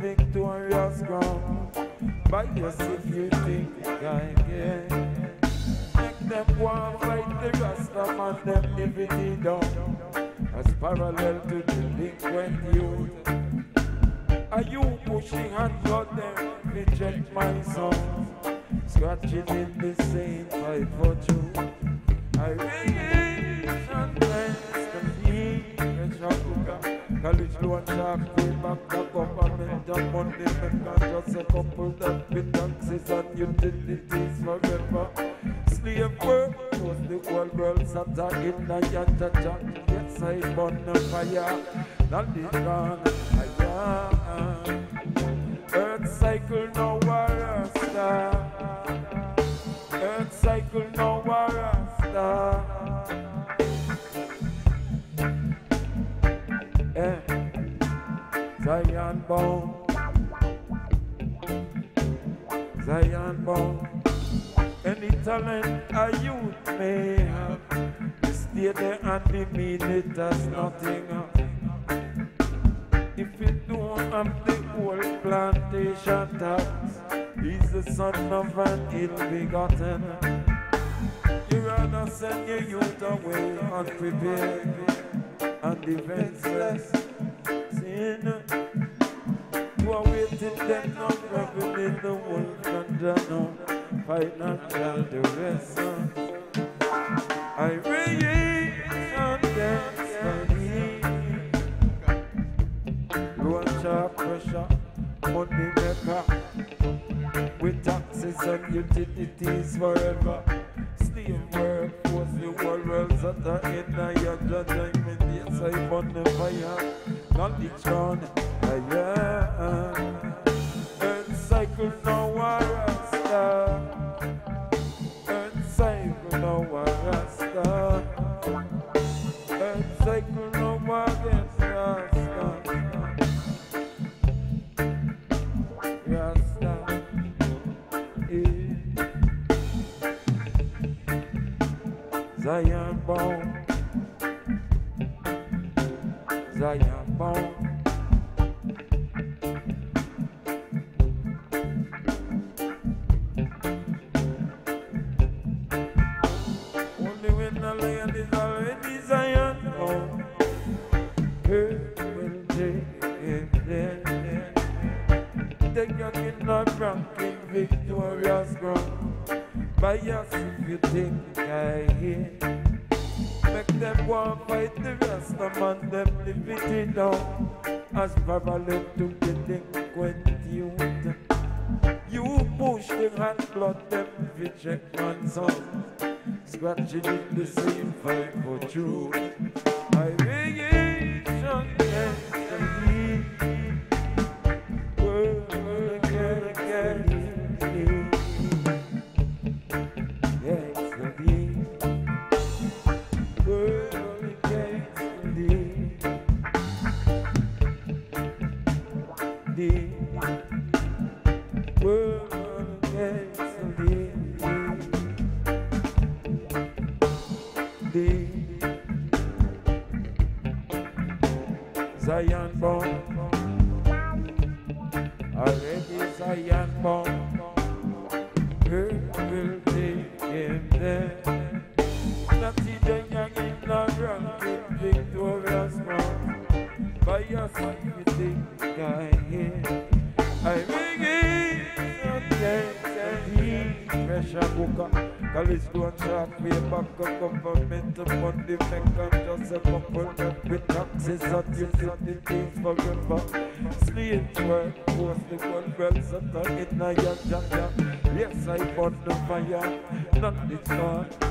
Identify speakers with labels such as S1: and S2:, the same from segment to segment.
S1: victorious ground. But yes, if you think I can, make them want fight the Rasta man, them living it down. As parallel to the delinquent youth. Are you pushing and got them reject my song? Scratching in the same fight for truth. I rage College loan shark pay back the government money make not just a couple that taxes and utilities forever. Slave work was the whole world sat in the yata Yes, I burn fire, not the gone fire. Earth cycle no Bound. Zion bound. Any talent a youth may have, stay there and the mean it as nothing. If you don't have the whole plantation tax, he's the son of an ill-begotten. You rather send your youth away unprepared and defenseless sin. You are waiting them not rubbing in the wolf and no financial duress. I rage on destiny. Loan sharp pressure, money maker. With taxes and utilities forever. Steam workforce, the whole world's at the end of your judgment. Yes, I'm on the fire. Knowledge gone, Zion bound. Zion bound. Only when the land is already Zion. Earth will take it there. Take your kingdom ranking victorious ground. By us you think I hear. Make them want fight the Rasta man, them live it down. As parallel to delinquent youth. You You push the hand blood, them reject man's son. Scratching in the same fight for truth. I radiation Against indeed. Indeed. Zion born. Already Zion born. Earth will take him there. In the. By your side, you think I College don't shot way back a government the neck and just a couple that with taxes and utilities forever. Slave work, the one well set on in a young. Yes, I burn the fire, not it's gone.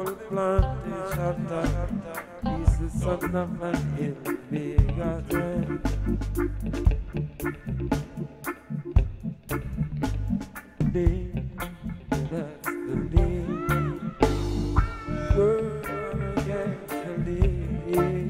S1: Whole plantation He's the son of an ill begotten Day, that's the day World against the day